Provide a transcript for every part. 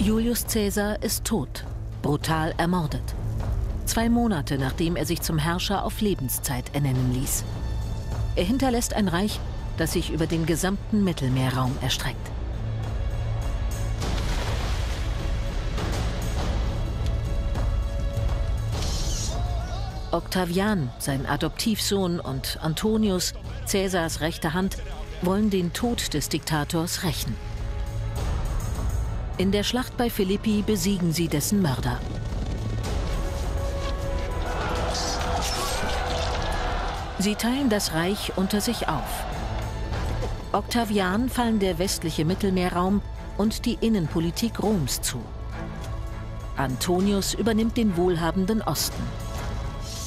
Julius Caesar ist tot, brutal ermordet. Zwei Monate nachdem er sich zum Herrscher auf Lebenszeit ernennen ließ. Er hinterlässt ein Reich, das sich über den gesamten Mittelmeerraum erstreckt. Octavian, sein Adoptivsohn und Antonius, Caesars rechte Hand, wollen den Tod des Diktators rächen. In der Schlacht bei Philippi besiegen sie dessen Mörder. Sie teilen das Reich unter sich auf. Octavian fallen der westliche Mittelmeerraum und die Innenpolitik Roms zu. Antonius übernimmt den wohlhabenden Osten.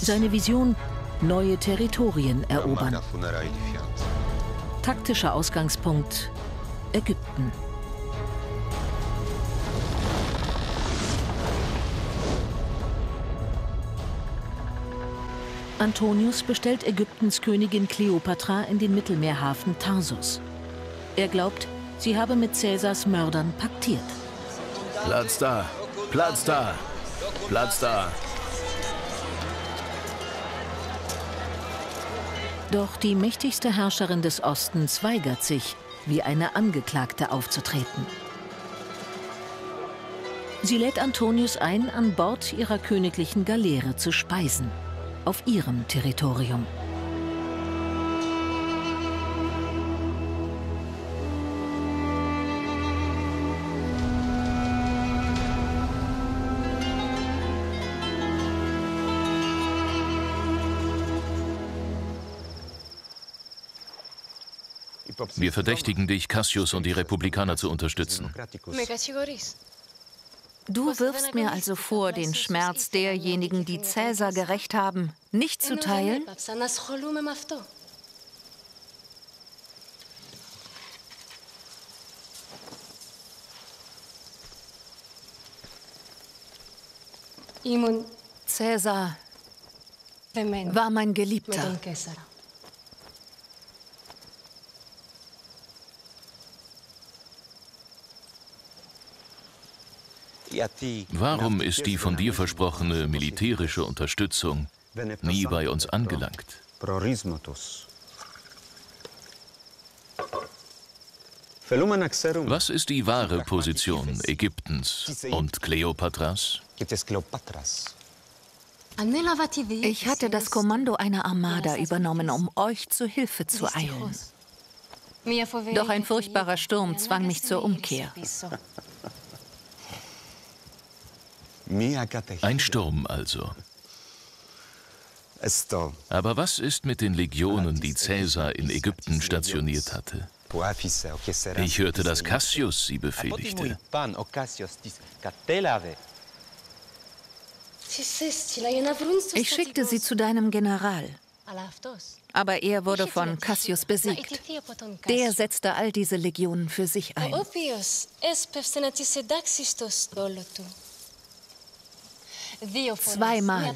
Seine Vision, neue Territorien erobern. Taktischer Ausgangspunkt Ägypten. Antonius bestellt Ägyptens Königin Kleopatra in den Mittelmeerhafen Tarsus. Er glaubt, sie habe mit Cäsars Mördern paktiert. Platz da, Platz da, Platz da. Doch die mächtigste Herrscherin des Ostens weigert sich, wie eine Angeklagte aufzutreten. Sie lädt Antonius ein, an Bord ihrer königlichen Galeere zu speisen auf ihrem Territorium. Wir verdächtigen dich, Cassius und die Republikaner zu unterstützen. Du wirfst mir also vor, den Schmerz derjenigen, die Cäsar gerecht haben, nicht zu teilen? Cäsar war mein Geliebter. Warum ist die von dir versprochene militärische Unterstützung nie bei uns angelangt? Was ist die wahre Position Ägyptens und Kleopatras? Ich hatte das Kommando einer Armada übernommen, um euch zu Hilfe zu eilen. Doch ein furchtbarer Sturm zwang mich zur Umkehr. Ein Sturm also. Aber was ist mit den Legionen, die Cäsar in Ägypten stationiert hatte? Ich hörte, dass Cassius sie befehligte. Ich schickte sie zu deinem General. Aber er wurde von Cassius besiegt. Der setzte all diese Legionen für sich ein. Zweimal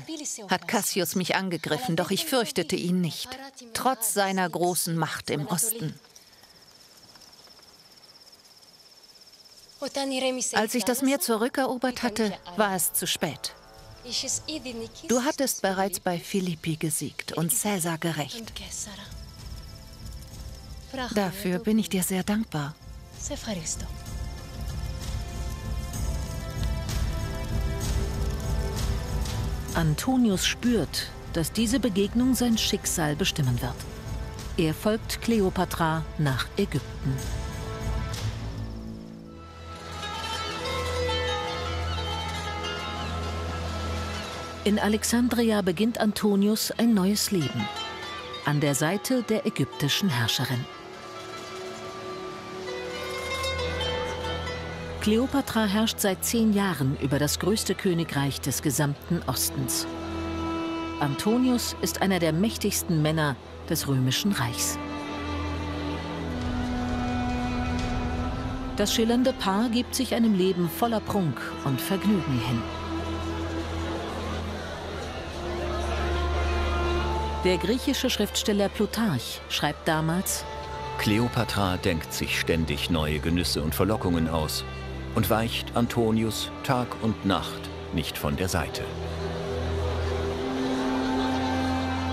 hat Cassius mich angegriffen, doch ich fürchtete ihn nicht, trotz seiner großen Macht im Osten. Als ich das Meer zurückerobert hatte, war es zu spät. Du hattest bereits bei Philippi gesiegt und Caesar gerecht. Dafür bin ich dir sehr dankbar. Antonius spürt, dass diese Begegnung sein Schicksal bestimmen wird. Er folgt Kleopatra nach Ägypten. In Alexandria beginnt Antonius ein neues Leben. An der Seite der ägyptischen Herrscherin. Kleopatra herrscht seit zehn Jahren über das größte Königreich des gesamten Ostens. Antonius ist einer der mächtigsten Männer des römischen Reichs. Das schillernde Paar gibt sich einem Leben voller Prunk und Vergnügen hin. Der griechische Schriftsteller Plutarch schreibt damals, Kleopatra denkt sich ständig neue Genüsse und Verlockungen aus. Und weicht Antonius Tag und Nacht nicht von der Seite.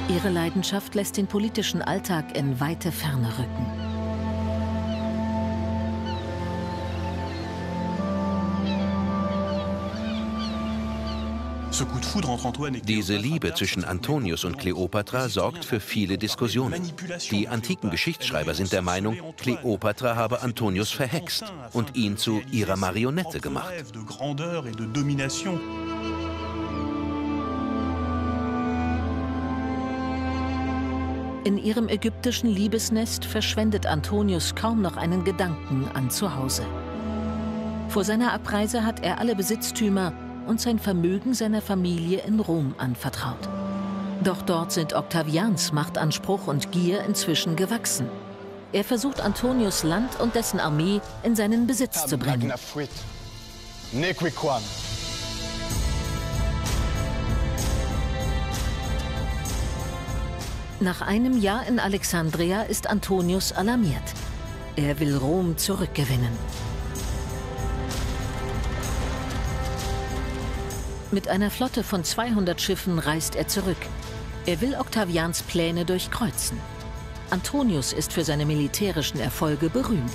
Ihre Leidenschaft lässt den politischen Alltag in weite Ferne rücken. Diese Liebe zwischen Antonius und Kleopatra sorgt für viele Diskussionen. Die antiken Geschichtsschreiber sind der Meinung, Kleopatra habe Antonius verhext und ihn zu ihrer Marionette gemacht. In ihrem ägyptischen Liebesnest verschwendet Antonius kaum noch einen Gedanken an Zuhause. Vor seiner Abreise hat er alle Besitztümer und sein Vermögen seiner Familie in Rom anvertraut. Doch dort sind Octavians Machtanspruch und Gier inzwischen gewachsen. Er versucht Antonius Land und dessen Armee in seinen Besitz zu bringen. Nach einem Jahr in Alexandria ist Antonius alarmiert. Er will Rom zurückgewinnen. Mit einer Flotte von 200 Schiffen reist er zurück. Er will Octavians Pläne durchkreuzen. Antonius ist für seine militärischen Erfolge berühmt.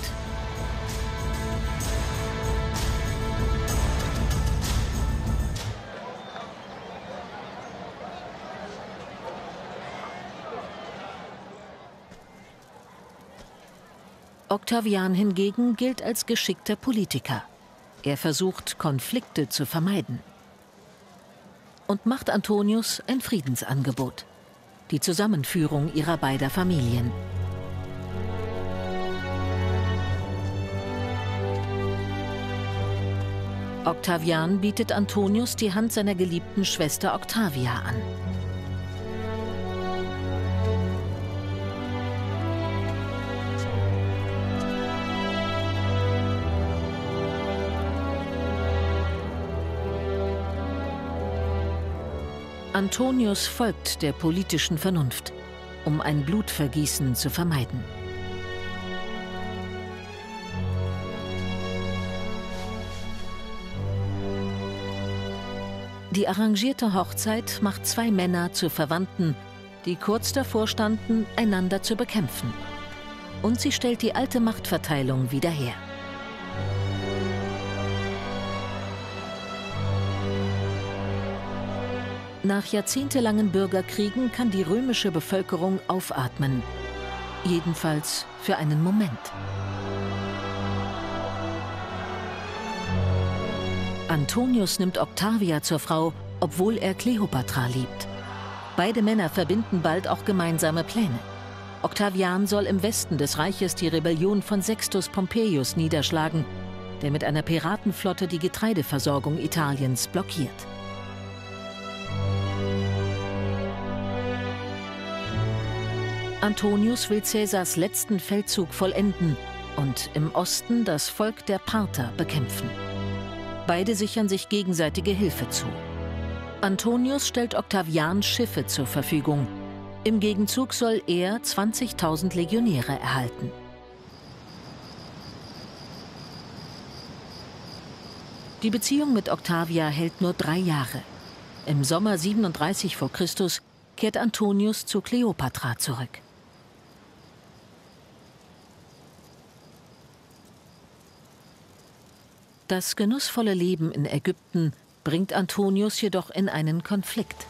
Octavian hingegen gilt als geschickter Politiker. Er versucht, Konflikte zu vermeiden und macht Antonius ein Friedensangebot. Die Zusammenführung ihrer beider Familien. Octavian bietet Antonius die Hand seiner geliebten Schwester Octavia an. Antonius folgt der politischen Vernunft, um ein Blutvergießen zu vermeiden. Die arrangierte Hochzeit macht zwei Männer zu Verwandten, die kurz davor standen, einander zu bekämpfen. Und sie stellt die alte Machtverteilung wieder her. Nach jahrzehntelangen Bürgerkriegen kann die römische Bevölkerung aufatmen. Jedenfalls für einen Moment. Antonius nimmt Octavia zur Frau, obwohl er Kleopatra liebt. Beide Männer verbinden bald auch gemeinsame Pläne. Octavian soll im Westen des Reiches die Rebellion von Sextus Pompeius niederschlagen, der mit einer Piratenflotte die Getreideversorgung Italiens blockiert. Antonius will Caesars letzten Feldzug vollenden und im Osten das Volk der Parther bekämpfen. Beide sichern sich gegenseitige Hilfe zu. Antonius stellt Octavian Schiffe zur Verfügung. Im Gegenzug soll er 20.000 Legionäre erhalten. Die Beziehung mit Octavia hält nur drei Jahre. Im Sommer 37 v. Chr. kehrt Antonius zu Kleopatra zurück. Das genussvolle Leben in Ägypten bringt Antonius jedoch in einen Konflikt.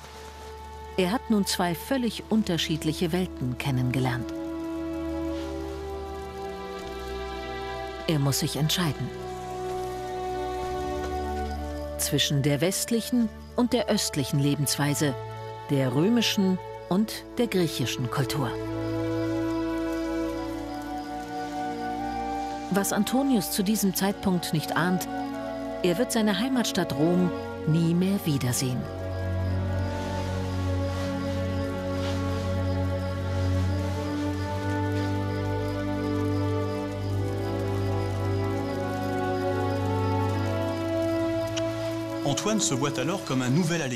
Er hat nun zwei völlig unterschiedliche Welten kennengelernt. Er muss sich entscheiden. Zwischen der westlichen und der östlichen Lebensweise, der römischen und der griechischen Kultur. Was Antonius zu diesem Zeitpunkt nicht ahnt, er wird seine Heimatstadt Rom nie mehr wiedersehen.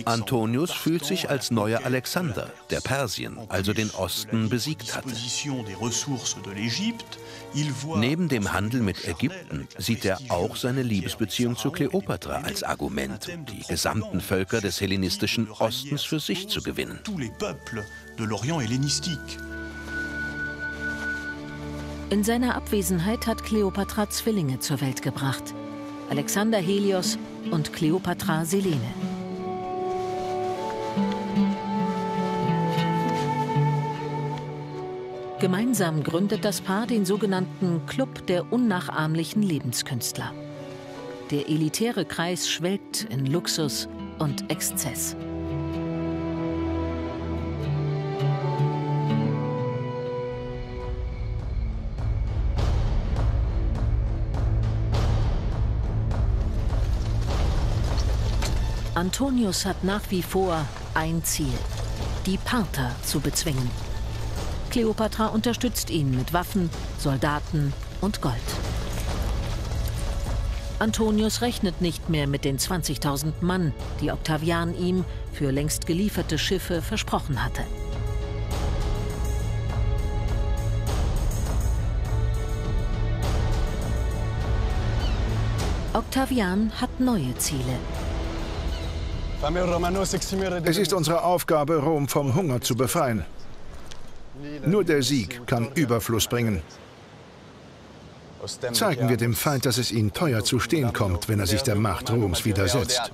Antonius fühlt sich als neuer Alexander, der Persien, also den Osten, besiegt hatte. Neben dem Handel mit Ägypten sieht er auch seine Liebesbeziehung zu Kleopatra als Argument, um die gesamten Völker des hellenistischen Ostens für sich zu gewinnen. In seiner Abwesenheit hat Kleopatra Zwillinge zur Welt gebracht. Alexander Helios und Kleopatra Selene. Gemeinsam gründet das Paar den sogenannten Club der unnachahmlichen Lebenskünstler. Der elitäre Kreis schwelgt in Luxus und Exzess. Antonius hat nach wie vor ein Ziel, die Parther zu bezwingen. Kleopatra unterstützt ihn mit Waffen, Soldaten und Gold. Antonius rechnet nicht mehr mit den 20.000 Mann, die Octavian ihm für längst gelieferte Schiffe versprochen hatte. Octavian hat neue Ziele. Es ist unsere Aufgabe, Rom vom Hunger zu befreien. Nur der Sieg kann Überfluss bringen. Zeigen wir dem Feind, dass es ihn teuer zu stehen kommt, wenn er sich der Macht Roms widersetzt.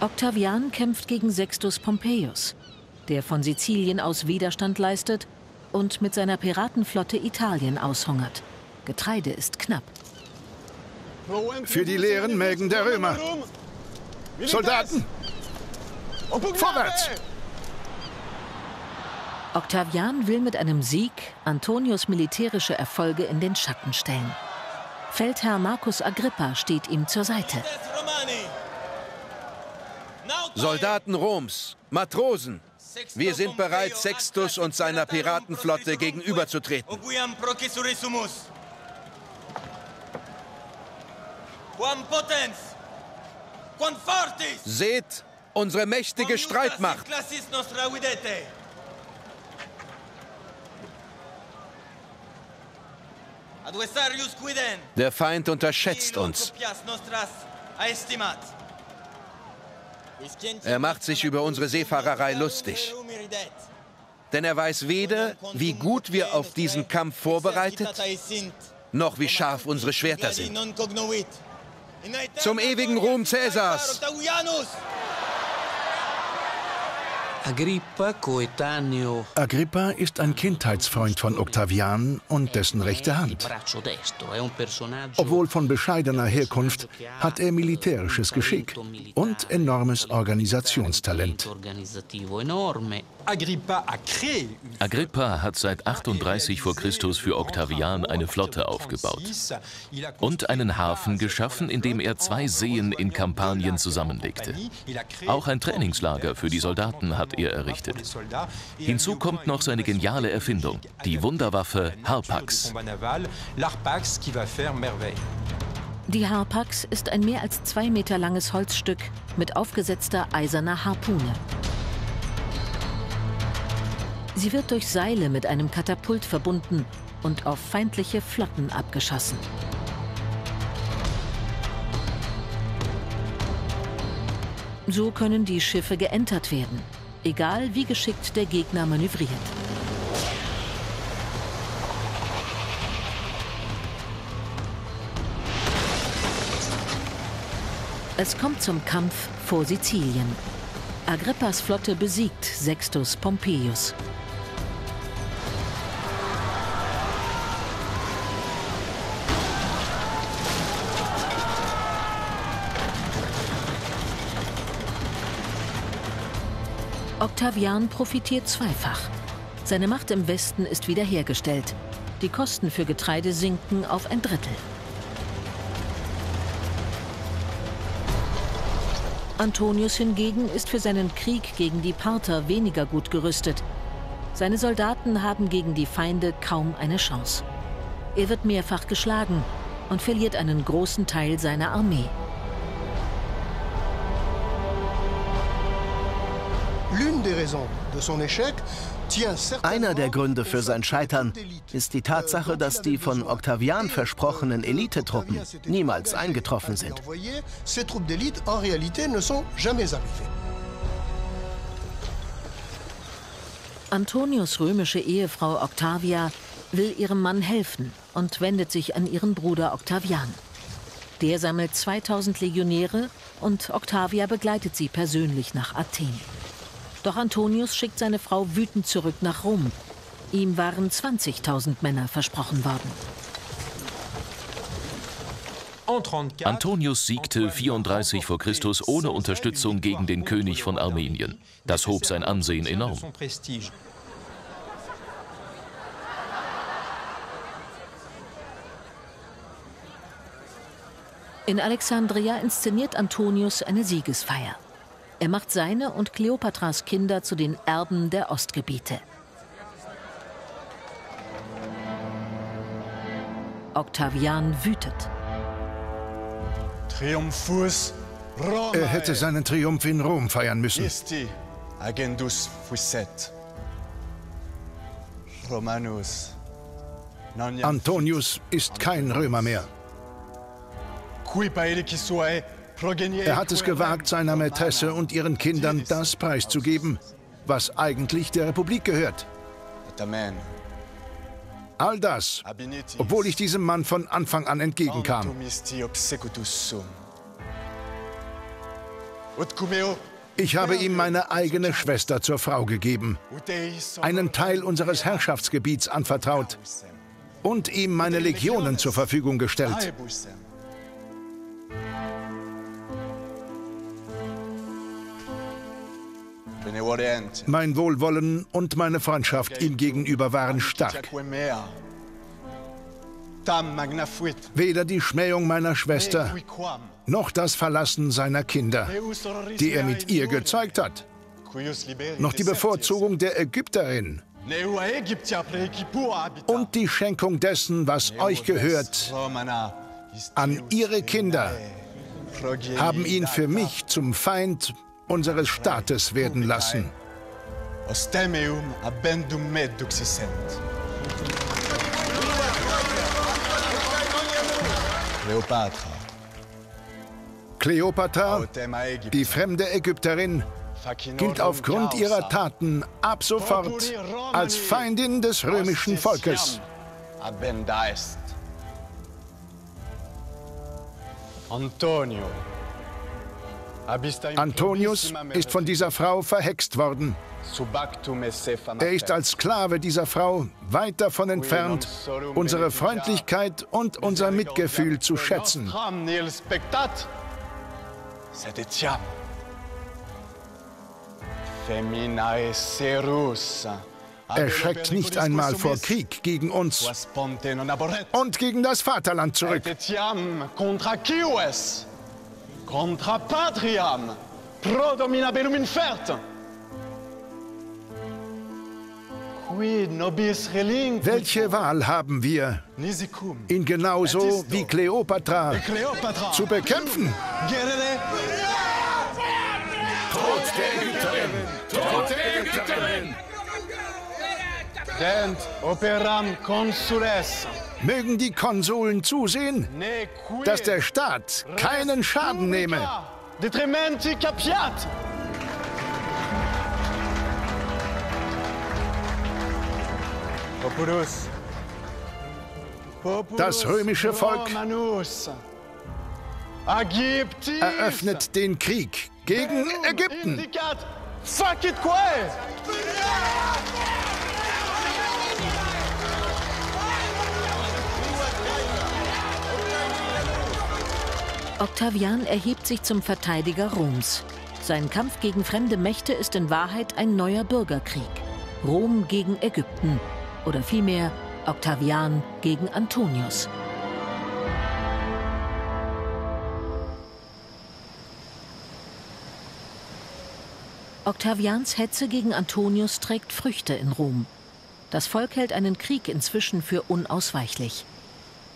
Octavian kämpft gegen Sextus Pompeius, der von Sizilien aus Widerstand leistet und mit seiner Piratenflotte Italien aushungert. Getreide ist knapp. Für die leeren Mägen der Römer. Soldaten! Vorwärts! Octavian will mit einem Sieg Antonius militärische Erfolge in den Schatten stellen. Feldherr Marcus Agrippa steht ihm zur Seite. Soldaten Roms, Matrosen, wir sind bereit, Sextus und seiner Piratenflotte gegenüberzutreten. Seht unsere mächtige Streitmacht. Der Feind unterschätzt uns. Er macht sich über unsere Seefahrerei lustig. Denn er weiß weder, wie gut wir auf diesen Kampf vorbereitet, noch wie scharf unsere Schwerter sind. Zum ewigen Ruhm Cäsars! Agrippa ist ein Kindheitsfreund von Octavian und dessen rechte Hand. Obwohl von bescheidener Herkunft hat er militärisches Geschick und enormes Organisationstalent. Agrippa hat seit 38 vor Christus für Octavian eine Flotte aufgebaut und einen Hafen geschaffen, in dem er zwei Seen in Kampanien zusammenlegte. Auch ein Trainingslager für die Soldaten hat er errichtet. Hinzu kommt noch seine geniale Erfindung, die Wunderwaffe Harpax. Die Harpax ist ein mehr als zwei Meter langes Holzstück mit aufgesetzter eiserner Harpune. Sie wird durch Seile mit einem Katapult verbunden und auf feindliche Flotten abgeschossen. So können die Schiffe geentert werden egal wie geschickt der Gegner manövriert. Es kommt zum Kampf vor Sizilien. Agrippas Flotte besiegt Sextus Pompeius. Octavian profitiert zweifach. Seine Macht im Westen ist wiederhergestellt. Die Kosten für Getreide sinken auf ein Drittel. Antonius hingegen ist für seinen Krieg gegen die Parther weniger gut gerüstet. Seine Soldaten haben gegen die Feinde kaum eine Chance. Er wird mehrfach geschlagen und verliert einen großen Teil seiner Armee. Einer der Gründe für sein Scheitern ist die Tatsache, dass die von Octavian versprochenen Elitetruppen niemals eingetroffen sind. Antonius römische Ehefrau Octavia will ihrem Mann helfen und wendet sich an ihren Bruder Octavian. Der sammelt 2000 Legionäre und Octavia begleitet sie persönlich nach Athen. Doch Antonius schickt seine Frau wütend zurück nach Rom. Ihm waren 20.000 Männer versprochen worden. Antonius siegte 34 vor Christus ohne Unterstützung gegen den König von Armenien. Das hob sein Ansehen enorm. In Alexandria inszeniert Antonius eine Siegesfeier. Er macht seine und Kleopatras Kinder zu den Erben der Ostgebiete. Octavian wütet. Er hätte seinen Triumph in Rom feiern müssen. Antonius ist kein Römer mehr. Er hat es gewagt, seiner Mätresse und ihren Kindern das preiszugeben, was eigentlich der Republik gehört. All das, obwohl ich diesem Mann von Anfang an entgegenkam. Ich habe ihm meine eigene Schwester zur Frau gegeben, einen Teil unseres Herrschaftsgebiets anvertraut und ihm meine Legionen zur Verfügung gestellt. Mein Wohlwollen und meine Freundschaft ihm gegenüber waren stark. Weder die Schmähung meiner Schwester noch das Verlassen seiner Kinder, die er mit ihr gezeigt hat, noch die Bevorzugung der Ägypterin und die Schenkung dessen, was euch gehört, an ihre Kinder, haben ihn für mich zum Feind unseres Staates werden lassen. Kleopatra, die fremde Ägypterin, gilt aufgrund ihrer Taten ab sofort als Feindin des römischen Volkes. Antonio Antonius ist von dieser Frau verhext worden. Er ist als Sklave dieser Frau weit davon entfernt, unsere Freundlichkeit und unser Mitgefühl zu schätzen. Er schreckt nicht einmal vor Krieg gegen uns und gegen das Vaterland zurück. Contra patriam, pro domina bellum infert. Welche Wahl haben wir, ihn genauso wie Kleopatra zu bekämpfen? Tod der Ägypterin! Tod der Ägypterin! Dent operam consules mögen die Konsuln zusehen, dass der Staat keinen Schaden nehme. Das römische Volk eröffnet den Krieg gegen Ägypten. Octavian erhebt sich zum Verteidiger Roms. Sein Kampf gegen fremde Mächte ist in Wahrheit ein neuer Bürgerkrieg. Rom gegen Ägypten oder vielmehr Octavian gegen Antonius. Octavians Hetze gegen Antonius trägt Früchte in Rom. Das Volk hält einen Krieg inzwischen für unausweichlich.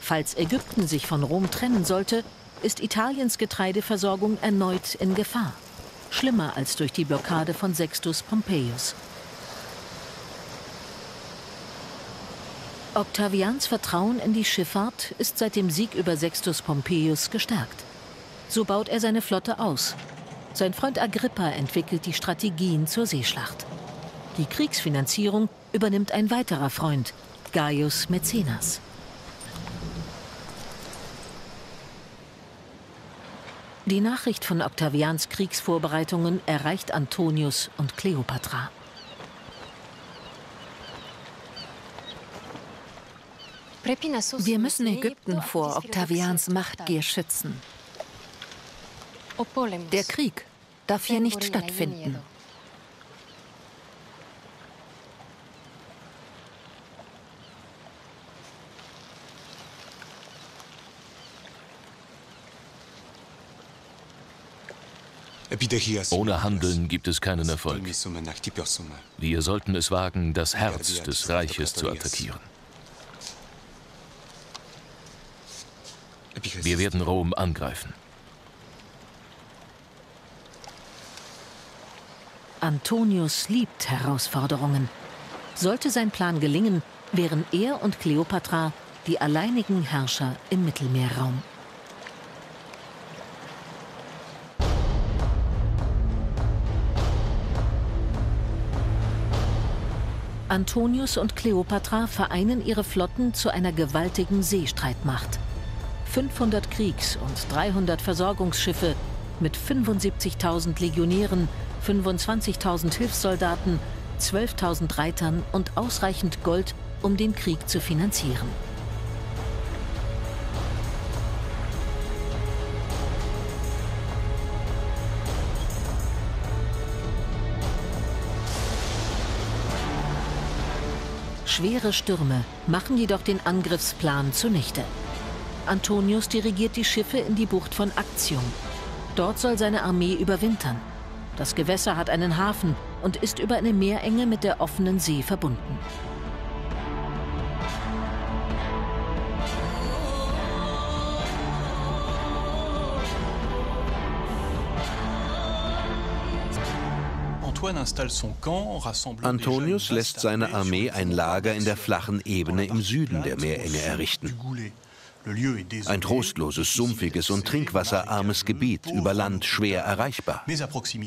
Falls Ägypten sich von Rom trennen sollte, ist Italiens Getreideversorgung erneut in Gefahr. Schlimmer als durch die Blockade von Sextus Pompeius. Octavians Vertrauen in die Schifffahrt ist seit dem Sieg über Sextus Pompeius gestärkt. So baut er seine Flotte aus. Sein Freund Agrippa entwickelt die Strategien zur Seeschlacht. Die Kriegsfinanzierung übernimmt ein weiterer Freund, Gaius Mäzenas. Die Nachricht von Octavians Kriegsvorbereitungen erreicht Antonius und Kleopatra. Wir müssen Ägypten vor Octavians Machtgier schützen. Der Krieg darf hier nicht stattfinden. Ohne Handeln gibt es keinen Erfolg. Wir sollten es wagen, das Herz des Reiches zu attackieren. Wir werden Rom angreifen. Antonius liebt Herausforderungen. Sollte sein Plan gelingen, wären er und Kleopatra die alleinigen Herrscher im Mittelmeerraum. Antonius und Kleopatra vereinen ihre Flotten zu einer gewaltigen Seestreitmacht. 500 Kriegs- und 300 Versorgungsschiffe mit 75.000 Legionären, 25.000 Hilfssoldaten, 12.000 Reitern und ausreichend Gold, um den Krieg zu finanzieren. Schwere Stürme machen jedoch den Angriffsplan zunichte. Antonius dirigiert die Schiffe in die Bucht von Actium. Dort soll seine Armee überwintern. Das Gewässer hat einen Hafen und ist über eine Meerenge mit der offenen See verbunden. Antonius lässt seine Armee ein Lager in der flachen Ebene im Süden der Meerenge errichten. Ein trostloses, sumpfiges und trinkwasserarmes Gebiet, über Land schwer erreichbar,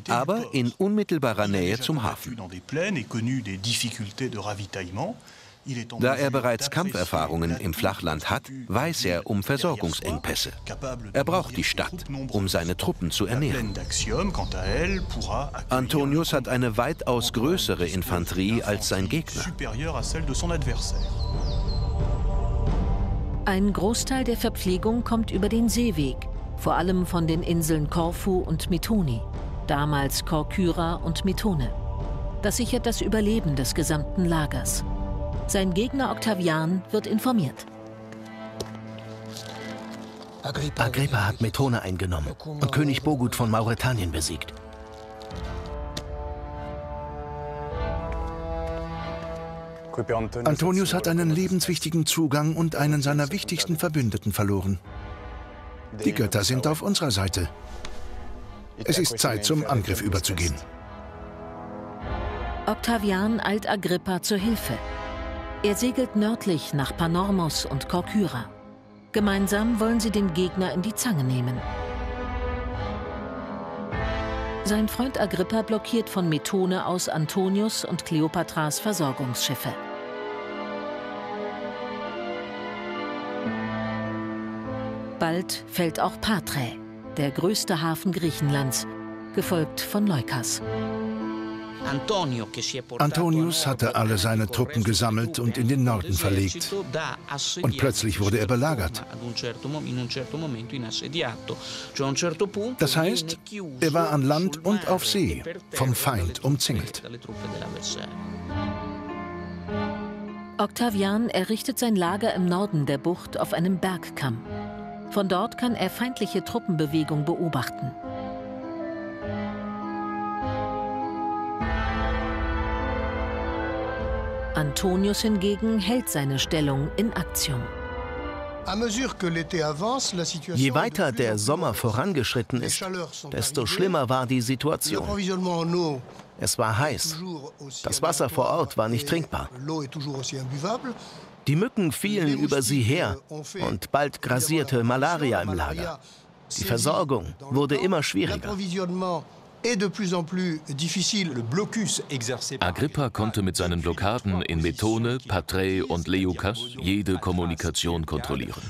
aber in unmittelbarer Nähe zum Hafen. Da er bereits Kampferfahrungen im Flachland hat, weiß er um Versorgungsengpässe. Er braucht die Stadt, um seine Truppen zu ernähren. Antonius hat eine weitaus größere Infanterie als sein Gegner. Ein Großteil der Verpflegung kommt über den Seeweg, vor allem von den Inseln Korfu und Methoni, damals Korkyra und Methone. Das sichert das Überleben des gesamten Lagers. Sein Gegner Octavian wird informiert. Agrippa hat Methone eingenommen und König Bogut von Mauretanien besiegt. Antonius hat einen lebenswichtigen Zugang und einen seiner wichtigsten Verbündeten verloren. Die Götter sind auf unserer Seite. Es ist Zeit, zum Angriff überzugehen. Octavian eilt Agrippa zur Hilfe. Er segelt nördlich nach Panormos und Korkyra. Gemeinsam wollen sie den Gegner in die Zange nehmen. Sein Freund Agrippa blockiert von Methone aus Antonius und Kleopatras Versorgungsschiffe. Bald fällt auch Patrae, der größte Hafen Griechenlands, gefolgt von Leukas. Antonius hatte alle seine Truppen gesammelt und in den Norden verlegt. Und plötzlich wurde er belagert. Das heißt, er war an Land und auf See vom Feind umzingelt. Octavian errichtet sein Lager im Norden der Bucht auf einem Bergkamm. Von dort kann er feindliche Truppenbewegung beobachten. Antonius hingegen hält seine Stellung in Actium. Je weiter der Sommer vorangeschritten ist, desto schlimmer war die Situation. Es war heiß. Das Wasser vor Ort war nicht trinkbar. Die Mücken fielen über sie her und bald grasierte Malaria im Lager. Die Versorgung wurde immer schwieriger. Agrippa konnte mit seinen Blockaden in Methone, Paträ und Leukas jede Kommunikation kontrollieren.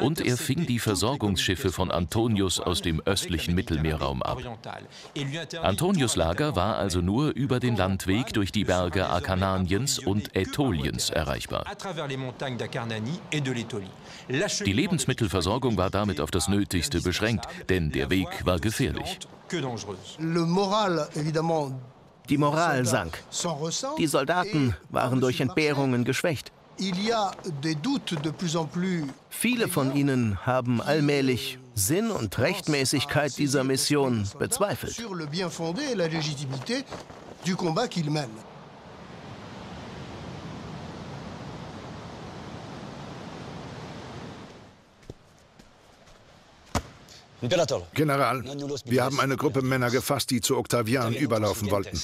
Und er fing die Versorgungsschiffe von Antonius aus dem östlichen Mittelmeerraum ab. Antonius Lager war also nur über den Landweg durch die Berge Akarnaniens und Ätoliens erreichbar. Die Lebensmittelversorgung war damit auf das Nötigste beschränkt, denn der Weg war gefährlich. Die Moral sank. Die Soldaten waren durch Entbehrungen geschwächt. Viele von ihnen haben allmählich Sinn und Rechtmäßigkeit dieser Mission bezweifelt. General, wir haben eine Gruppe Männer gefasst, die zu Octavian überlaufen wollten.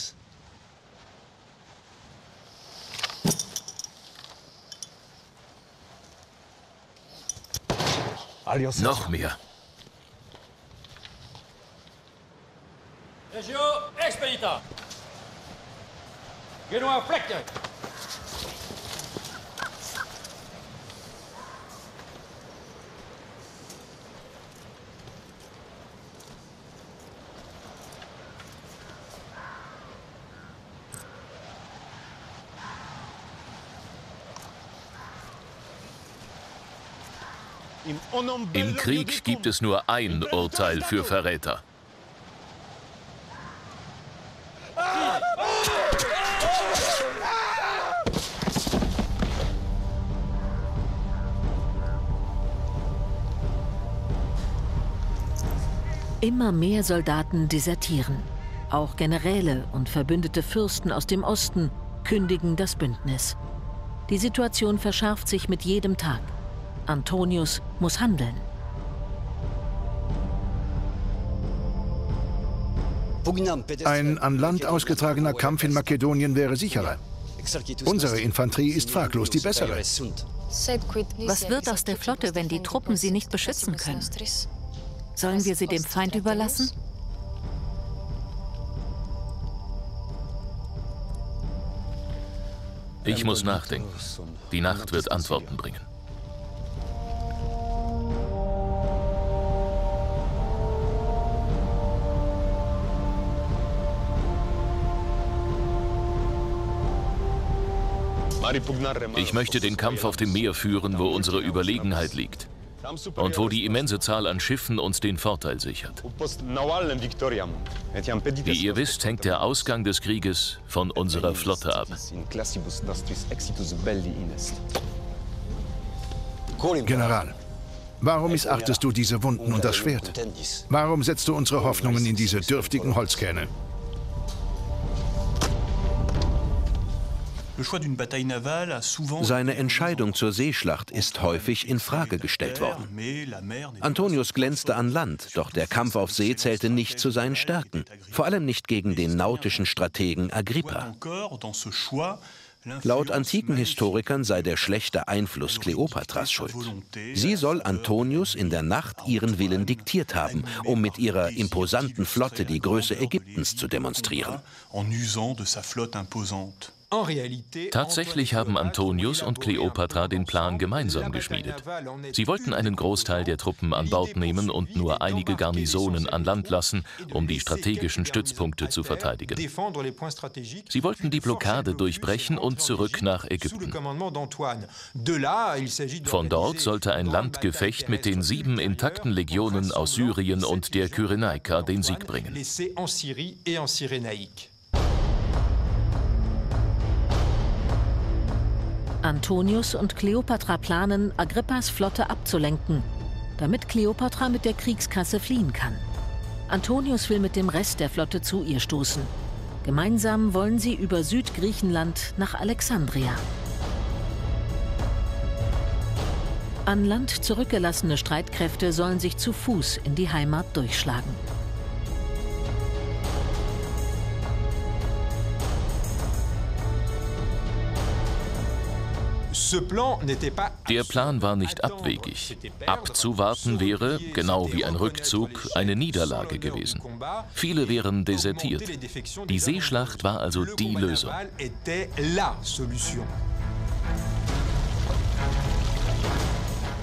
Noch mehr. Regio Expedita. Genua Fleckte. Im Krieg gibt es nur ein Urteil für Verräter. Immer mehr Soldaten desertieren. Auch Generäle und verbündete Fürsten aus dem Osten kündigen das Bündnis. Die Situation verschärft sich mit jedem Tag. Antonius muss handeln. Ein an Land ausgetragener Kampf in Makedonien wäre sicherer. Unsere Infanterie ist fraglos die bessere. Was wird aus der Flotte, wenn die Truppen sie nicht beschützen können? Sollen wir sie dem Feind überlassen? Ich muss nachdenken. Die Nacht wird Antworten bringen. Ich möchte den Kampf auf dem Meer führen, wo unsere Überlegenheit liegt und wo die immense Zahl an Schiffen uns den Vorteil sichert. Wie ihr wisst, hängt der Ausgang des Krieges von unserer Flotte ab. General, warum missachtest du diese Wunden und das Schwert? Warum setzt du unsere Hoffnungen in diese dürftigen Holzkähne? Seine Entscheidung zur Seeschlacht ist häufig in Frage gestellt worden. Antonius glänzte an Land, doch der Kampf auf See zählte nicht zu seinen Stärken, vor allem nicht gegen den nautischen Strategen Agrippa. Laut antiken Historikern sei der schlechte Einfluss Kleopatras schuld. Sie soll Antonius in der Nacht ihren Willen diktiert haben, um mit ihrer imposanten Flotte die Größe Ägyptens zu demonstrieren. Tatsächlich haben Antonius und Kleopatra den Plan gemeinsam geschmiedet. Sie wollten einen Großteil der Truppen an Bord nehmen und nur einige Garnisonen an Land lassen, um die strategischen Stützpunkte zu verteidigen. Sie wollten die Blockade durchbrechen und zurück nach Ägypten. Von dort sollte ein Landgefecht mit den sieben intakten Legionen aus Syrien und der Kyrenaika den Sieg bringen. Antonius und Kleopatra planen, Agrippas Flotte abzulenken, damit Kleopatra mit der Kriegskasse fliehen kann. Antonius will mit dem Rest der Flotte zu ihr stoßen. Gemeinsam wollen sie über Südgriechenland nach Alexandria. An Land zurückgelassene Streitkräfte sollen sich zu Fuß in die Heimat durchschlagen. Der Plan war nicht abwegig. Abzuwarten wäre, genau wie ein Rückzug, eine Niederlage gewesen. Viele wären desertiert. Die Seeschlacht war also die Lösung.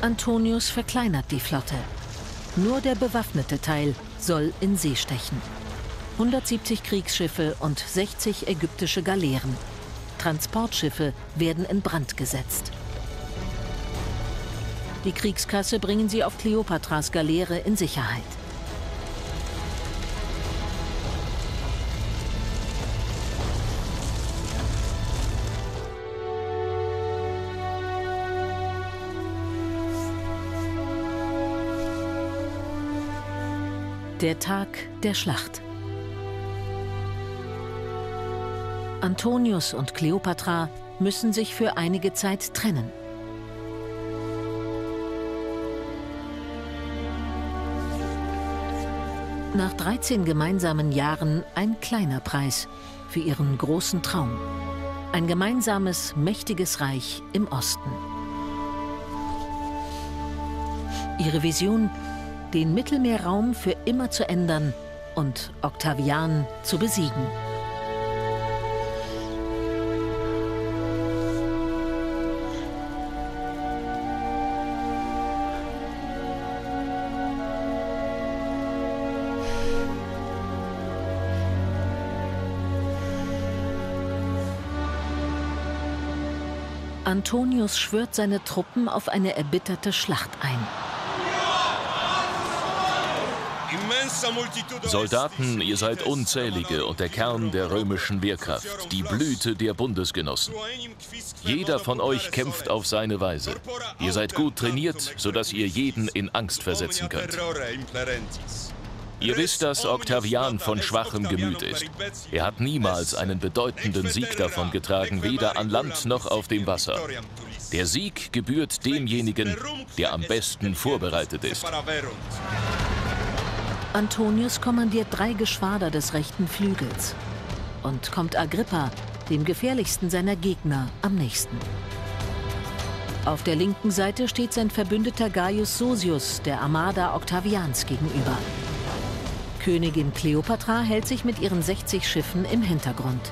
Antonius verkleinert die Flotte. Nur der bewaffnete Teil soll in See stechen. 170 Kriegsschiffe und 60 ägyptische Galeeren. Transportschiffe werden in Brand gesetzt. Die Kriegskasse bringen sie auf Kleopatras Galeere in Sicherheit. Der Tag der Schlacht. Antonius und Kleopatra müssen sich für einige Zeit trennen. Nach 13 gemeinsamen Jahren ein kleiner Preis für ihren großen Traum. Ein gemeinsames, mächtiges Reich im Osten. Ihre Vision, den Mittelmeerraum für immer zu ändern und Octavian zu besiegen. Antonius schwört seine Truppen auf eine erbitterte Schlacht ein. Soldaten, ihr seid unzählige und der Kern der römischen Wehrkraft, die Blüte der Bundesgenossen. Jeder von euch kämpft auf seine Weise. Ihr seid gut trainiert, sodass ihr jeden in Angst versetzen könnt. Ihr wisst, dass Octavian von schwachem Gemüt ist. Er hat niemals einen bedeutenden Sieg davongetragen, weder an Land noch auf dem Wasser. Der Sieg gebührt demjenigen, der am besten vorbereitet ist. Antonius kommandiert drei Geschwader des rechten Flügels und kommt Agrippa, dem gefährlichsten seiner Gegner, am nächsten. Auf der linken Seite steht sein Verbündeter Gaius Sosius, der Armada Octavians, gegenüber. Königin Kleopatra hält sich mit ihren 60 Schiffen im Hintergrund.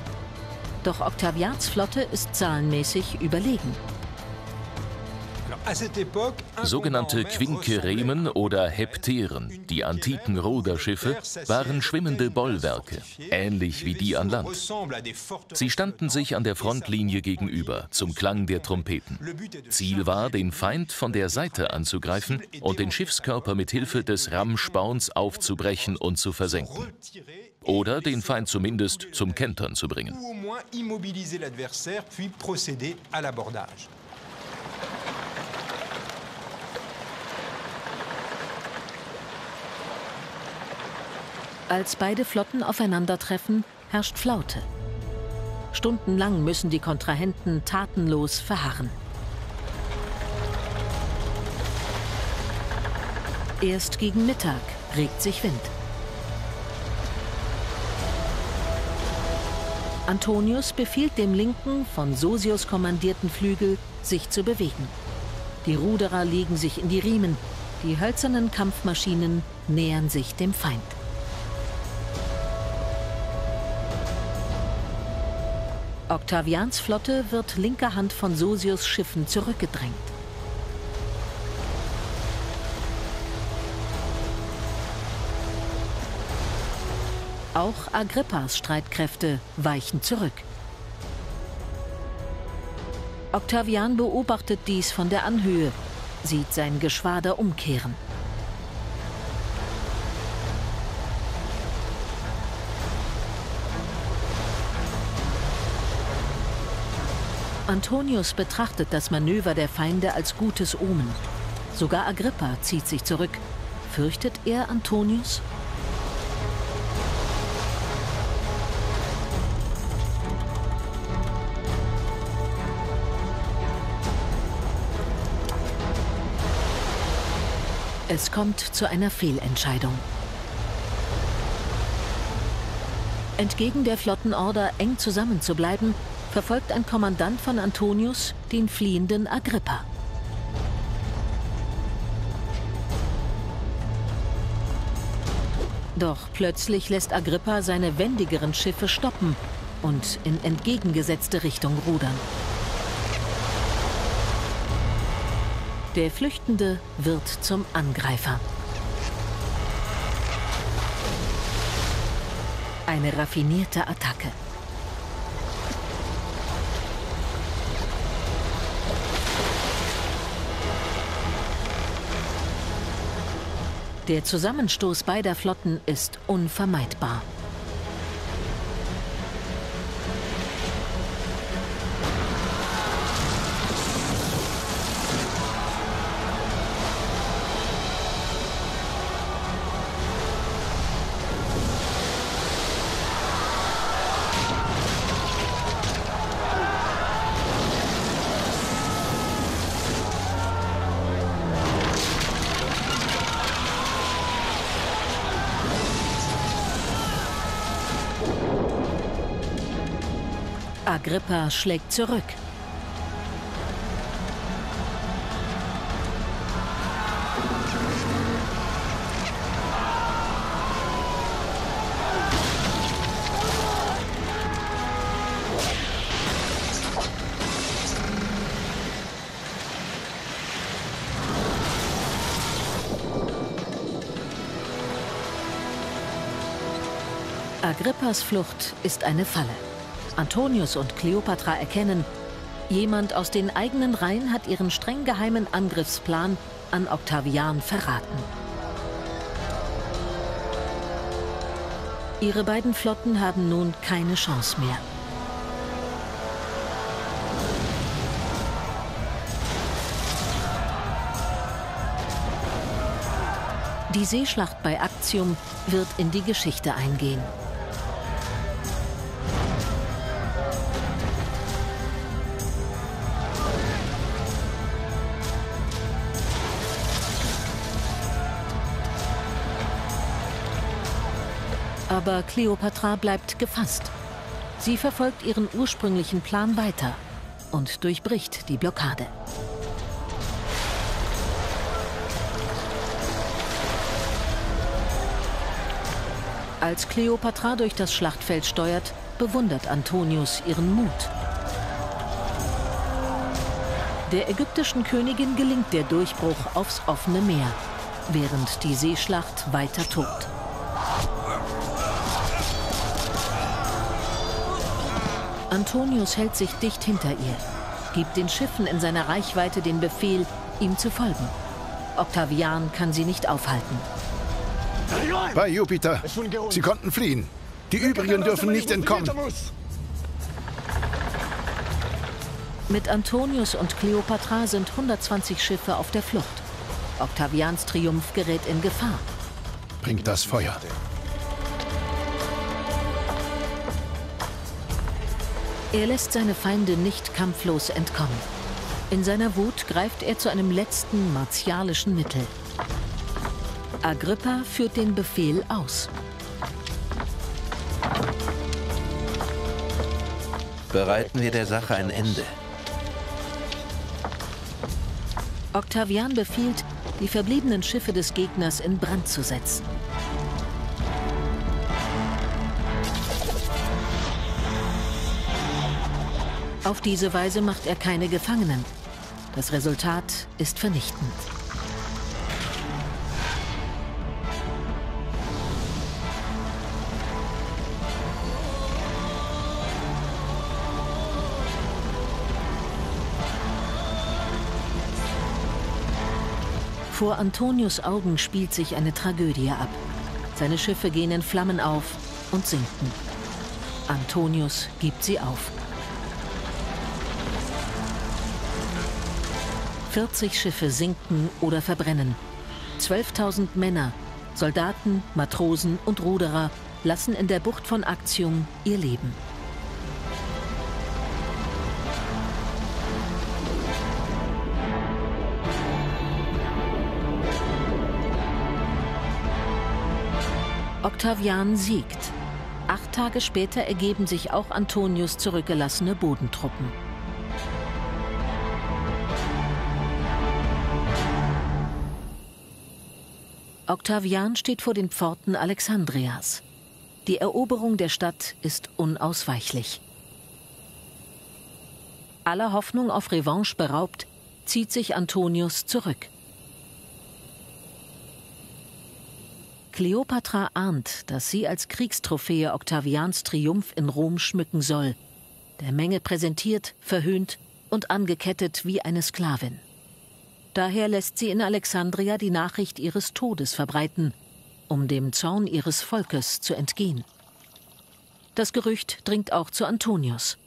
Doch Octavians Flotte ist zahlenmäßig überlegen. Sogenannte Quinqueremen oder Hepteren, die antiken Ruderschiffe, waren schwimmende Bollwerke, ähnlich wie die an Land. Sie standen sich an der Frontlinie gegenüber, zum Klang der Trompeten. Ziel war, den Feind von der Seite anzugreifen und den Schiffskörper mit Hilfe des Rammspauns aufzubrechen und zu versenken. Oder den Feind zumindest zum Kentern zu bringen. Als beide Flotten aufeinandertreffen, herrscht Flaute. Stundenlang müssen die Kontrahenten tatenlos verharren. Erst gegen Mittag regt sich Wind. Antonius befiehlt dem linken, von Sosius kommandierten Flügel, sich zu bewegen. Die Ruderer legen sich in die Riemen, die hölzernen Kampfmaschinen nähern sich dem Feind. Octavians Flotte wird linker Hand von Sosius Schiffen zurückgedrängt. Auch Agrippas Streitkräfte weichen zurück. Octavian beobachtet dies von der Anhöhe, sieht sein Geschwader umkehren. Antonius betrachtet das Manöver der Feinde als gutes Omen. Sogar Agrippa zieht sich zurück. Fürchtet er Antonius? Es kommt zu einer Fehlentscheidung. Entgegen der Flottenorder, eng zusammenzubleiben, verfolgt ein Kommandant von Antonius den fliehenden Agrippa. Doch plötzlich lässt Agrippa seine wendigeren Schiffe stoppen und in entgegengesetzte Richtung rudern. Der Flüchtende wird zum Angreifer. Eine raffinierte Attacke. Der Zusammenstoß beider Flotten ist unvermeidbar. Agrippa schlägt zurück. Agrippas Flucht ist eine Falle. Antonius und Kleopatra erkennen, jemand aus den eigenen Reihen hat ihren streng geheimen Angriffsplan an Octavian verraten. Ihre beiden Flotten haben nun keine Chance mehr. Die Seeschlacht bei Actium wird in die Geschichte eingehen. Aber Kleopatra bleibt gefasst. Sie verfolgt ihren ursprünglichen Plan weiter und durchbricht die Blockade. Als Kleopatra durch das Schlachtfeld steuert, bewundert Antonius ihren Mut. Der ägyptischen Königin gelingt der Durchbruch aufs offene Meer, während die Seeschlacht weiter tobt. Antonius hält sich dicht hinter ihr, gibt den Schiffen in seiner Reichweite den Befehl, ihm zu folgen. Octavian kann sie nicht aufhalten. Bei Jupiter. Sie konnten fliehen. Die übrigen dürfen nicht entkommen. Mit Antonius und Kleopatra sind 120 Schiffe auf der Flucht. Octavians Triumph gerät in Gefahr. Bringt das Feuer. Er lässt seine Feinde nicht kampflos entkommen. In seiner Wut greift er zu einem letzten martialischen Mittel. Agrippa führt den Befehl aus. Bereiten wir der Sache ein Ende. Octavian befiehlt, die verbliebenen Schiffe des Gegners in Brand zu setzen. Auf diese Weise macht er keine Gefangenen. Das Resultat ist vernichtend. Vor Antonius Augen spielt sich eine Tragödie ab. Seine Schiffe gehen in Flammen auf und sinken. Antonius gibt sie auf. 40 Schiffe sinken oder verbrennen. 12.000 Männer, Soldaten, Matrosen und Ruderer lassen in der Bucht von Actium ihr Leben. Octavian siegt. Acht Tage später ergeben sich auch Antonius zurückgelassene Bodentruppen. Octavian steht vor den Pforten Alexandrias. Die Eroberung der Stadt ist unausweichlich. Aller Hoffnung auf Revanche beraubt, zieht sich Antonius zurück. Kleopatra ahnt, dass sie als Kriegstrophäe Octavians Triumph in Rom schmücken soll, der Menge präsentiert, verhöhnt und angekettet wie eine Sklavin. Daher lässt sie in Alexandria die Nachricht ihres Todes verbreiten, um dem Zorn ihres Volkes zu entgehen. Das Gerücht dringt auch zu Antonius.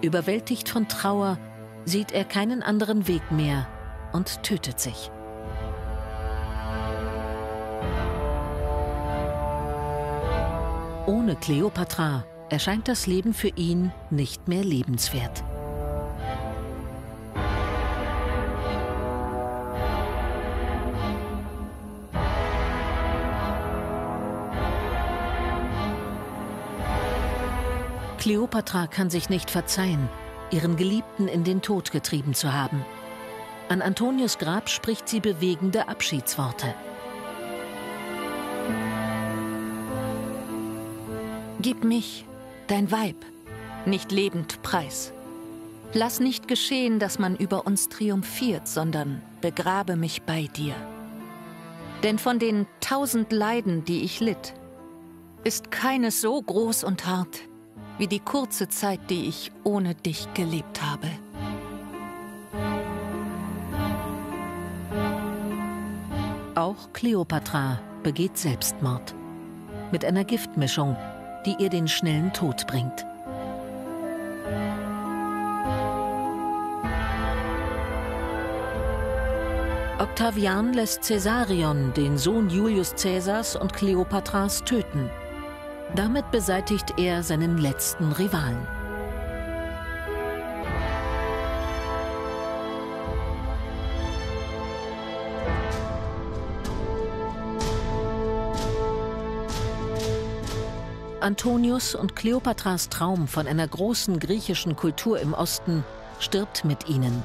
Überwältigt von Trauer sieht er keinen anderen Weg mehr und tötet sich. Ohne Kleopatra erscheint das Leben für ihn nicht mehr lebenswert. Kleopatra kann sich nicht verzeihen, ihren Geliebten in den Tod getrieben zu haben. An Antonius Grab spricht sie bewegende Abschiedsworte. Gib mich, dein Weib, nicht lebend preis. Lass nicht geschehen, dass man über uns triumphiert, sondern begrabe mich bei dir. Denn von den tausend Leiden, die ich litt, ist keines so groß und hart wie die kurze Zeit, die ich ohne dich gelebt habe. Auch Kleopatra begeht Selbstmord. Mit einer Giftmischung, die ihr den schnellen Tod bringt. Octavian lässt Caesarion, den Sohn Julius Caesars und Kleopatras, töten – damit beseitigt er seinen letzten Rivalen. Antonius und Kleopatras Traum von einer großen griechischen Kultur im Osten stirbt mit ihnen.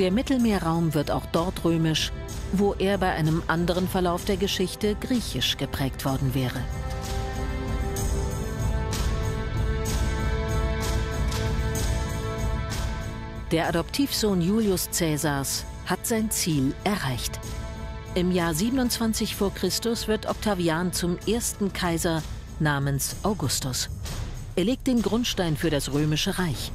Der Mittelmeerraum wird auch dort römisch, wo er bei einem anderen Verlauf der Geschichte griechisch geprägt worden wäre. Der Adoptivsohn Julius Caesars hat sein Ziel erreicht. Im Jahr 27 v. Chr. wird Octavian zum ersten Kaiser namens Augustus. Er legt den Grundstein für das römische Reich.